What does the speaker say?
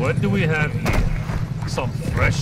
what do we have here? Some fresh